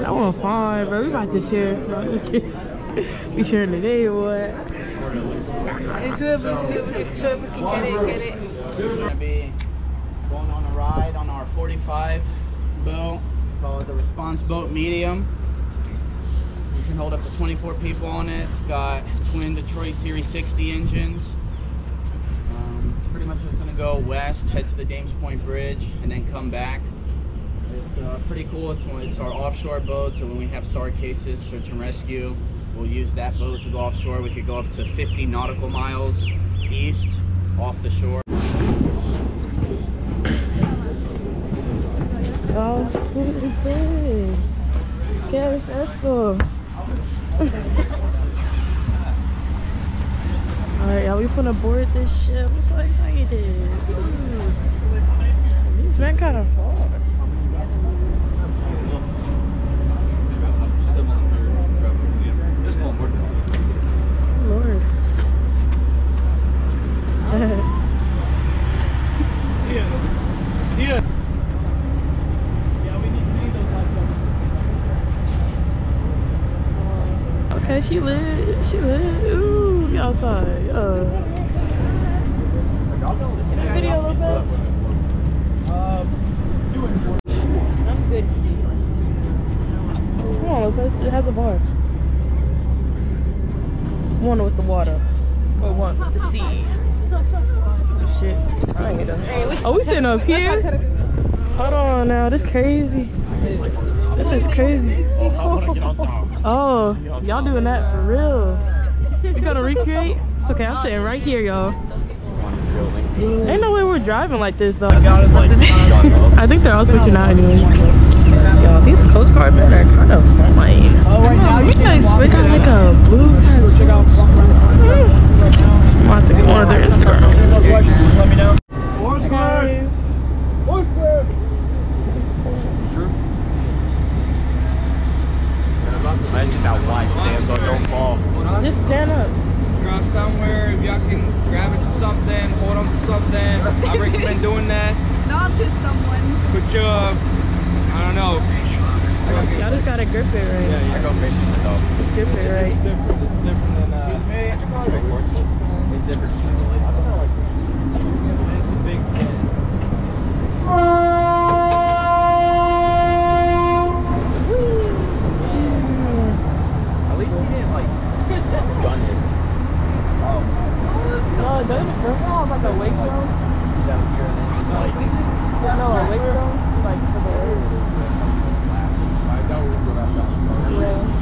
That one fine, bro. We about to share. No, I'm just kidding. We sharing today, boy. It could, we could, we could, we could get it, get it. We're gonna be going on a ride on our 45 boat. It's called the Response Boat Medium. You can hold up to 24 people on it. It's got twin Detroit Series 60 engines. Um, pretty much just gonna to go west, head to the Dames Point Bridge, and then come back. It's uh, pretty cool. It's, it's our offshore boat, so when we have SAR cases, search and rescue, we'll use that boat to go offshore. We could go up to 50 nautical miles east off the shore. Oh, who is this? Esco. Alright, y'all, we finna board this ship. I'm so excited. Ooh. These men kind of hard. Lord. Yeah. Yeah. Yeah, we need those. Okay, she lit. She lit. Ooh, we outside. Uh, Can I video real fast? I'm good. Come on, Lopez. It has a bar. One with the water. Or one with the sea. Oh, shit. I ain't get Oh, we sitting up here? Hold on now. This crazy. This is crazy. Oh, y'all doing that for real? We gotta recreate? It's okay. I'm sitting right here, y'all. Ain't no way we're driving like this though. I think they're all switching out anyways. Yo, these Coast Guard men are kind of fine. Come on, you guys switch out like a blue tattoo. I'm about to get one of their Instagrams. Let me know. Guys. Imagine how wide stands on don't fall. Just stand up. Grab somewhere, if y'all can grab into something, hold on to something. I recommend doing that. Not just someone. Put your, I don't know. Y'all just gotta grip it right. Yeah, yeah. I go fishing, so. Just grip it right. It's different. It's different than uh. It's different. It's a big thing. At least he didn't like gun it. No, it doesn't. Remember how it's like a wake zone? Down here and then just like. Yeah, no, a wake zone? Like for the Y'all,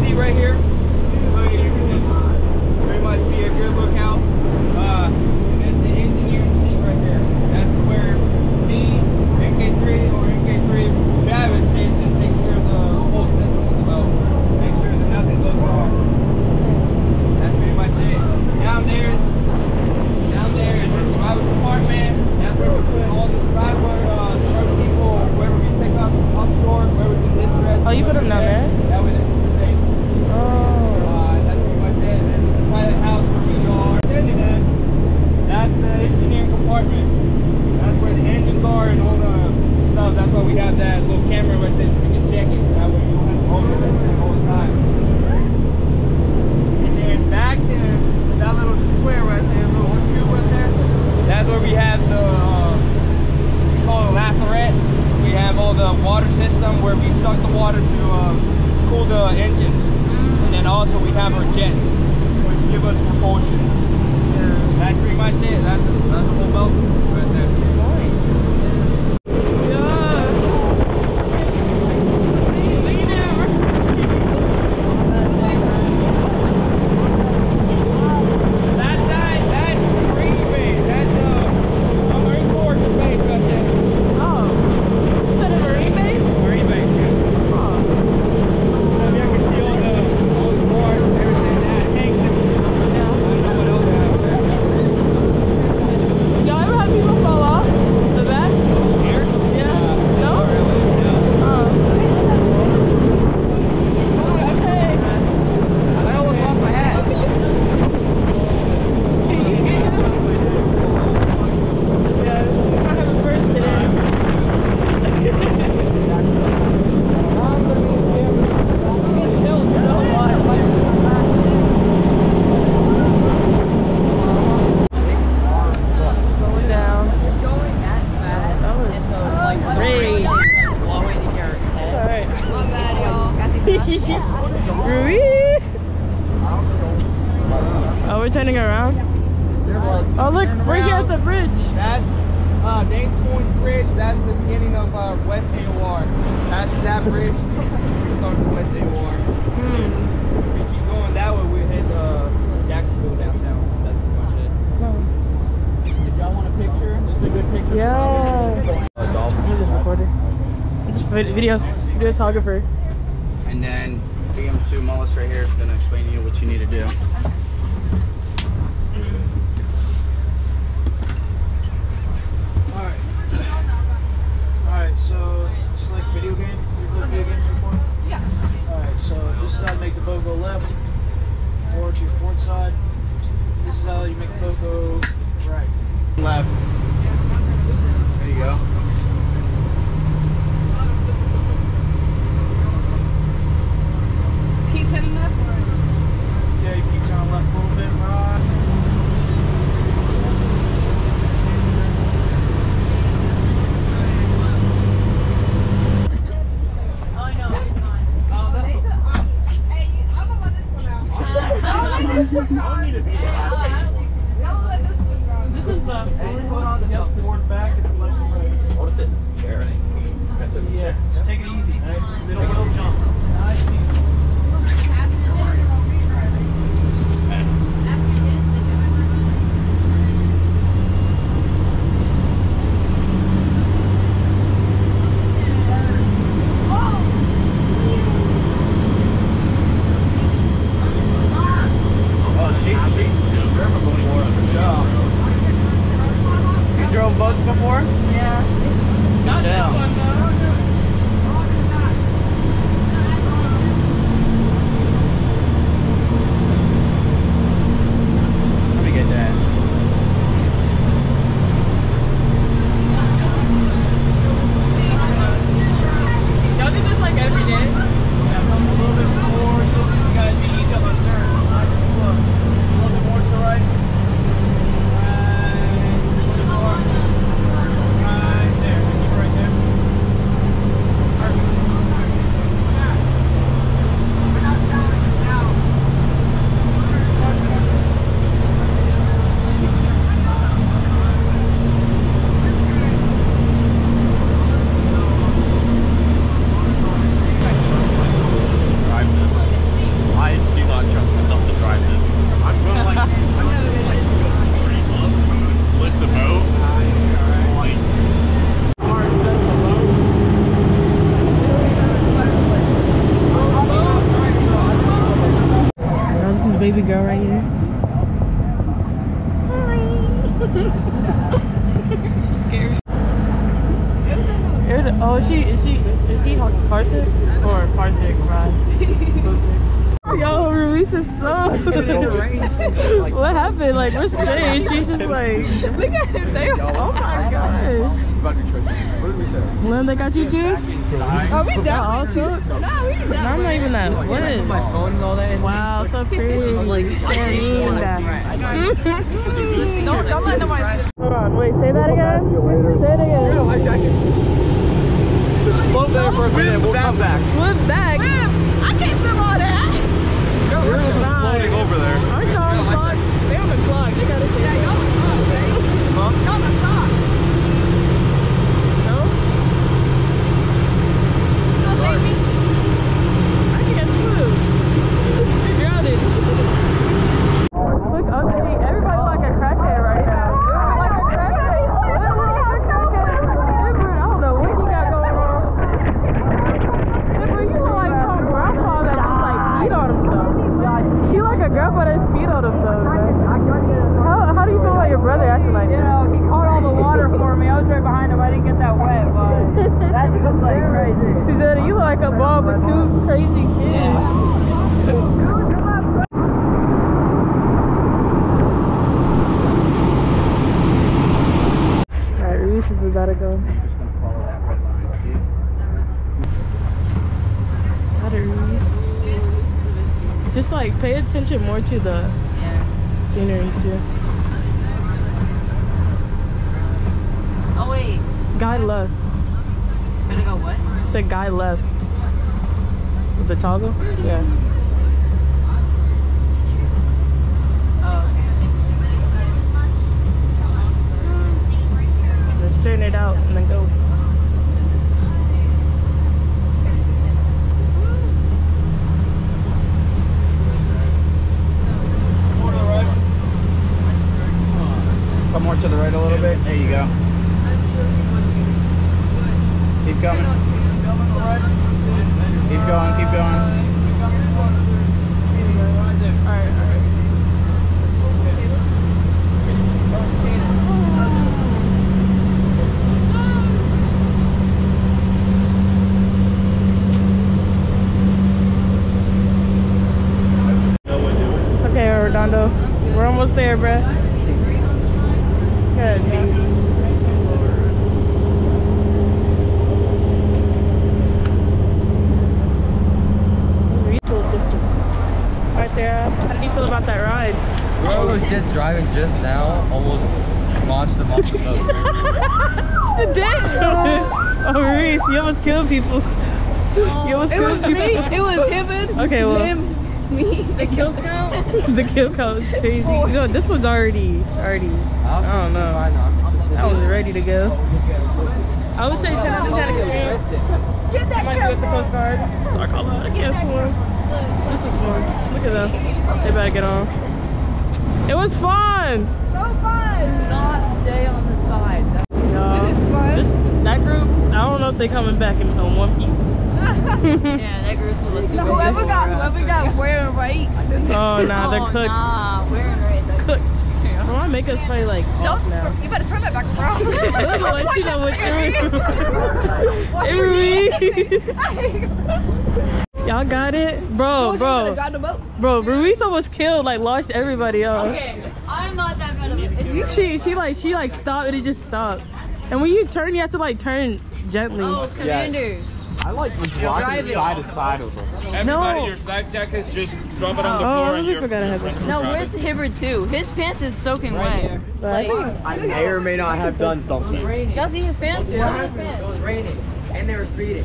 see right here. Oh, look, we're here at the bridge. That's uh, Dames Point Bridge. That's the beginning of uh, West AOR. Past that bridge, we start the West AOR. Hmm. We keep going that way, we hit uh, Jacksonville downtown. So that's pretty much it. If y'all want a picture, this is a good picture. Yeah. I'm just recording. I'm just vid- video videographer. And then BM2 Mullis right here is going to explain to you what you need to do. Alright. Alright, so it's uh, like video game. You played video games before? Yeah. Alright, so this is how to make the boat go left or to your port side. This is how you make the boat go right. Left. There you go. Oh, we done. Also, No, we done. no, I'm not even that. What is? My phone and all that. Wow, so pretty. Yeah, me and that. Don't, don't let nobody see Hold on, wait, say that again. Say it again. Just float there for a minute. We'll come back. Swim back. I can't swim all that. You're in the why they speed on themselves, man. How, how do you feel about your brother acting like You know, he caught all the water for me. I was right behind him. I didn't get that wet, but that's just like crazy. Susanna, you look like a mom with two crazy kids. Alright, Reese is about to go. Got it, Reese. Just like pay attention more to the scenery too. Oh wait, Guy left. gonna go what? Said guy left. With the toggle? Yeah. Oh, Then straighten it out and then go. Come more to the right a little bit. There you go. Keep coming. Keep going, keep going. It's okay, Redondo. We're almost there, bruh. Good. Right there. How do you feel about that ride? Bro was just driving just now, almost launched them off the boat. The dick! oh, Reese, you almost killed people. You almost It killed was people. me. It was him and Okay, well. him, me. The kill count. the kill count was crazy. Oh. No, this was already, already, I don't know. I was ready to go. I would say 10 out of 10 experience. Get that I might do with the postcard. So I call out. I can't swim. This is fun. Look at them. They better get on. It was fun. So fun. Not stay on the side. No. This, that group, I don't know if they coming back in, in one piece. yeah, that group's full of super Whoever got whoever got wearing right. Oh, nah, they're Oh, cooked. Nah, wearing right. That's Cooked. I want to make us play like Don't. now. You better turn that back around. That's what I see that with Watch Hey, your Ruiz. Y'all got it? Bro, bro. Got the boat. Bro, Ruiz almost killed, like lost everybody else. Okay, I'm not that bad of a. She, she like, she like stopped and it just stopped. And when you turn, you have to like turn gently. Oh, Commander. I like was rocking driving. side to side with them. Everybody, No. your life jackets, just drop it on the Oh, floor I and really you're forgot I had this. No, where's Hibbert too? His pants is soaking wet. But I I may or may not have done something. Y'all see his pants? Yeah. It was raining. And they were speeding.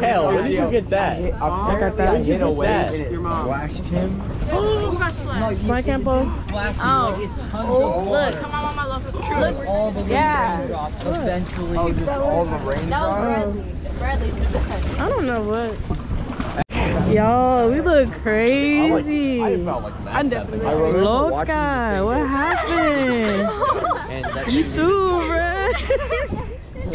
Hell, where did you get that? I got that. Where did you get that? Your mom. Splashed him. Who got splashed? My campo. Oh, it's hungry. look. Come on, mama, love Look. All the Yeah. raindrops eventually. Oh, just all the That was raindrops? Bradley. Bradley did that. I don't know what. Y'all, we look crazy. I felt like I'm definitely. I remember watching Loca, what happened? And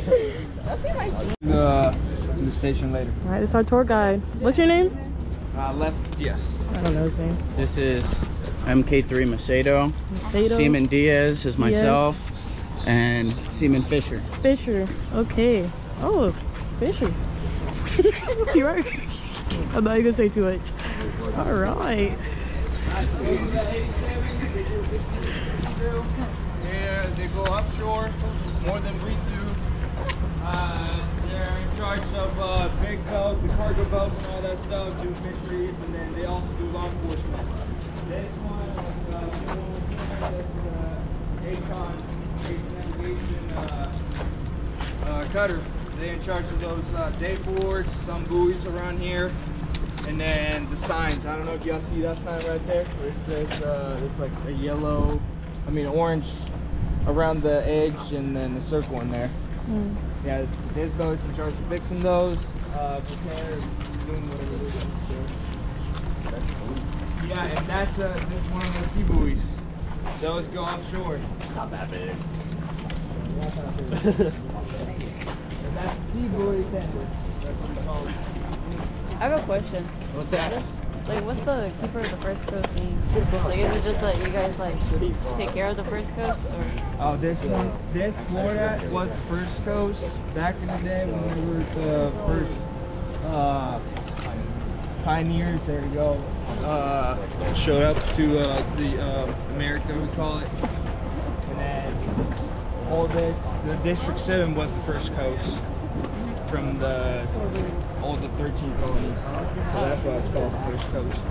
that you too, bruh. Uh, to the station later. All right, this is our tour guide. What's your name? Uh, left. Yes. I don't know his name. This is MK3 Macedo. Macedo. Seaman Diaz is myself. And Seaman Fisher. Fisher. Okay. Oh, Fisher. You're right. I'm not even gonna say too much. All right. Yeah, they go offshore more than we do. Uh, they're in charge of uh, big boats, the cargo boats and all that stuff, do fisheries, and then they also do law enforcement. This one, uh, that's, uh, ATON, Navigation, uh, uh, cutter. They're in charge of those uh, day boards, some buoys around here, and then the signs. I don't know if y'all see that sign right there, where it says uh, it's like a yellow, I mean orange around the edge, and then the circle in there. Mm. Yeah, this boat's in charge of fixing those, uh, repair, doing whatever it is. That's cool. Yeah, and that's uh, this one of the sea buoys. Those go offshore. Not that big. That's not big. And that's sea buoy tender. That's what we call it. I have a question. What's that? Like what's the keeper of the first coast mean? Like is it just that you guys like take care of the first coast or? Oh, this one, this Florida was first coast back in the day when we were the first uh, pioneers. There we go. Uh, showed up to uh, the uh, America, we call it, and then all this. The District Seven was the first coast from the all the 13 colonies. So that's why it's called the first coast.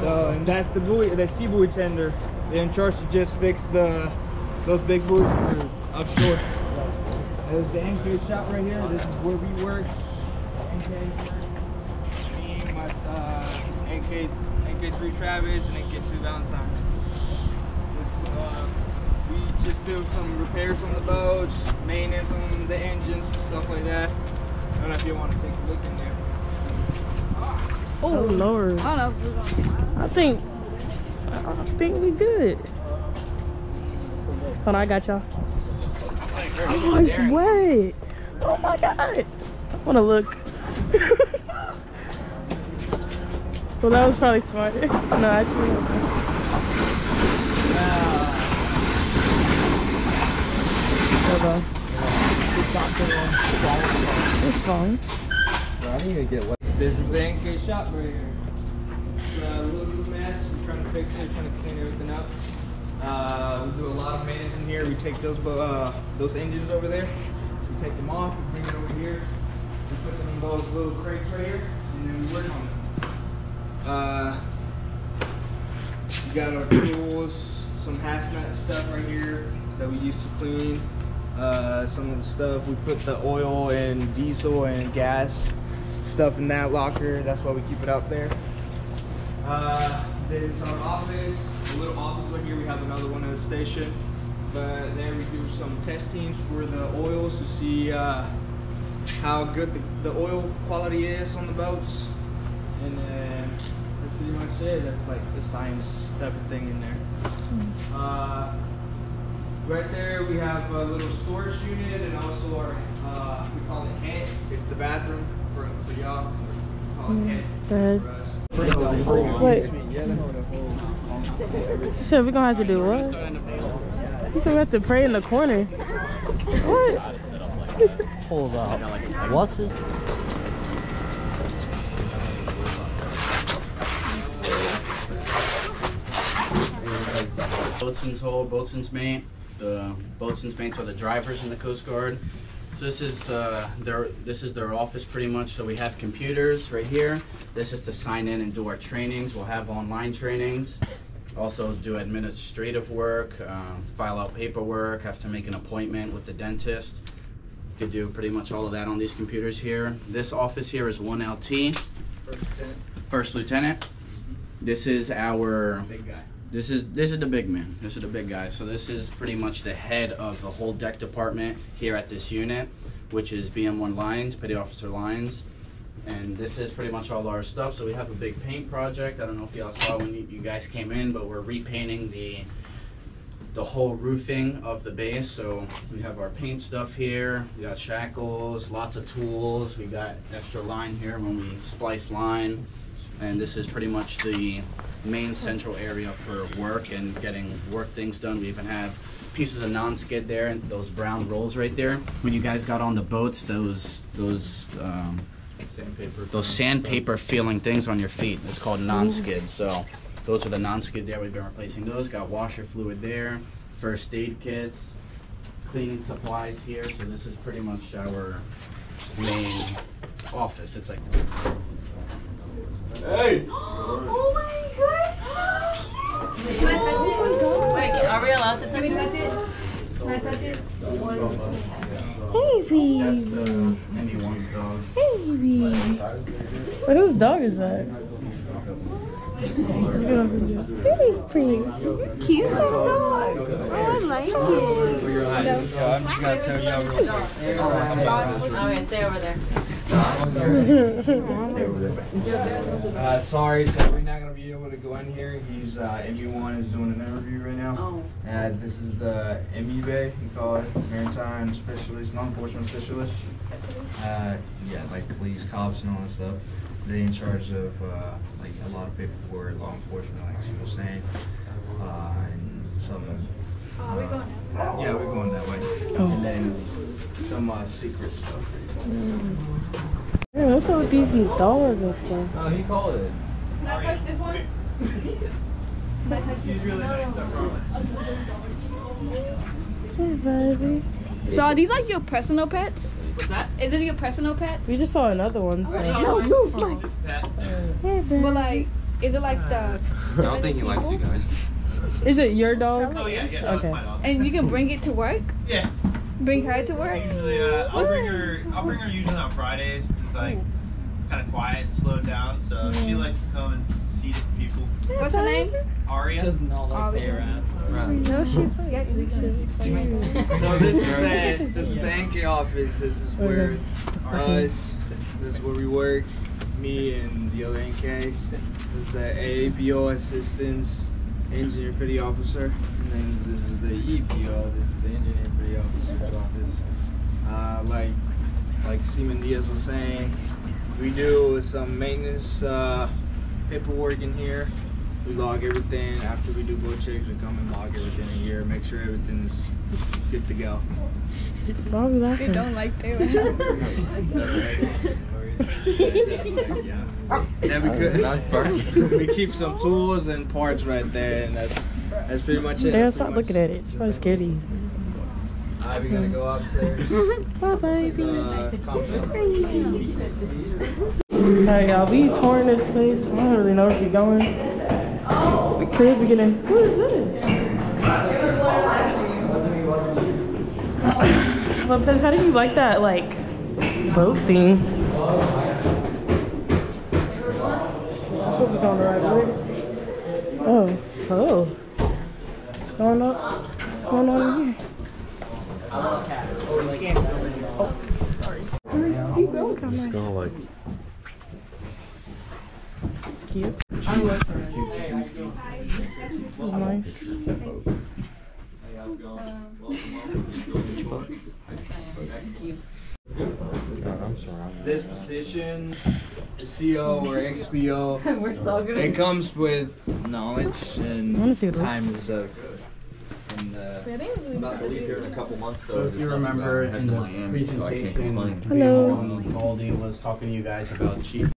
So and that's the buoy, the sea buoy tender. They're in charge to just fix the those big buoys offshore. There's the MK shop right here. This is where we work. MK, me, my uh, MK, MK3 Travis, and MK2 Valentine. This, we just do some repairs on the boats, maintenance on the engines and stuff like that. I don't know if you want to take a look in there. Oh, oh lord. I don't know if we're gonna. I think I think we good. Hold on, I got y'all. Oh, it's wet. Oh my god. I wanna look. well, that was probably smart. no, actually. Hold on. It's fine. I need to get This is the MK shop right here. It's a little mess. We're trying to fix it, trying to clean everything up. Uh, we do a lot of maintenance in here. We take those uh, those engines over there. We take them off. We bring it over here. We put them in those little crates right here, and then we work on them. Uh, we got our tools, some hazmat stuff right here that we use to clean. Uh, some of the stuff we put the oil and diesel and gas stuff in that locker. That's why we keep it out there. Uh, this is our office. A little office right here. We have another one at the station. But there we do some testings for the oils to see uh, how good the, the oil quality is on the boats. And then that's pretty much it. That's like the science type of thing in there. Uh, right there we have a little storage unit and also our, uh, we call it head. It's the bathroom for, for y'all. We call it head. Bad. Wait. So we're gonna have to do what? You said we have to pray in the corner. What? Hold up. What's this? Boatswain's hold, boatswain's mate. The boatswain's mates are the drivers in the Coast Guard. So this is uh, their this is their office pretty much. So we have computers right here. This is to sign in and do our trainings. We'll have online trainings. Also do administrative work, um, file out paperwork, have to make an appointment with the dentist. Could do pretty much all of that on these computers here. This office here is 1LT, First Lieutenant. This is our Big guy. This is this is the big man. This is the big guy. So this is pretty much the head of the whole deck department here at this unit, which is BM1 Lines, Petty Officer Lines. And this is pretty much all our stuff. So we have a big paint project. I don't know if y'all saw when you, you guys came in, but we're repainting the the whole roofing of the base. So we have our paint stuff here. We got shackles, lots of tools. We got extra line here when we splice line. And this is pretty much the main central area for work and getting work things done. We even have pieces of non-skid there and those brown rolls right there. When you guys got on the boats, those those um, Sandpaper. those sandpaper feeling things on your feet. It's called non-skid. So those are the non-skid there. We've been replacing those. Got washer fluid there, first aid kits, cleaning supplies here. So this is pretty much our main office. It's like Hey! Oh my god! Can I touch it? Wait, are we allowed to touch Can it? Can I touch it? Hey, baby. Hey, baby. Wait, whose dog is that? Hey, pretty. Cute dog. Oh, I like it. I'm just gonna tell y'all real quick. Okay, stay over there. Uh, sorry, so we're not gonna be able to go in here. He's uh, ME1 is doing an interview right now. Oh. Uh, this is the ME Bay, we call it maritime specialist, law enforcement specialist. Uh, yeah, like police, cops, and all that stuff. they in charge of uh, like a lot of people for law enforcement, like she was saying, uh, and some. Oh, we going uh, Yeah, we're going that way. Oh. And then some uh, secret stuff. Yeah, what's up with these dogs and stuff? Oh, he called it. Can I touch this one? Can I touch She's really nice, I promise. Hey, baby. So are these like your personal pets? What's that? Is it your personal pets? We just saw another one. So. No, you don't. But like, is it like the? I don't think he likes you guys. Is it your dog? Oh yeah, yeah. No, Okay. That's my dog. And you can bring it to work. Yeah. Bring her to work. Usually, uh, I'll bring her. I'll bring her usually on Fridays because like it's kind of quiet, slowed down. So she likes to come and see the people. What's her name? Aria. Does not like they around. No, she forget you. So this is the this is the MK office. This is where us. This is where we work. Me and the other MKs. This is the AAPO assistants, engineer petty officer, and then this is the EPO. This is the engineer petty officer's office. Uh, like like Seaman Diaz was saying, we do some maintenance uh, paperwork in here. We log everything after we do boat checks. We come and log everything in here, make sure everything's good to go. Why are we They don't like they yeah. Then we, could, Nice barking. we keep some tools and parts right there, and that's that's pretty much it. Damn, That's stop looking at it. It's probably scary. of you. Alright, we gotta go upstairs. Bye, baby. Uh, calm down. Alright, y'all, we touring this place. I don't really know where we're going. The crib beginning. What is this? Lopez, how do you like that, like, boat thing? Hope we're going the right way. Oh, oh. What's going on? What's going on here? Oh, sorry. You go. Look how Just gonna like It's cute. This is nice. This position, the CO or XPO, We're so good. it comes with knowledge I wanna and see what it time reserved. And uh, I'm about to leave here in a couple months though. So if you remember in the presentation, Hello. Baldy was talking to you guys about chief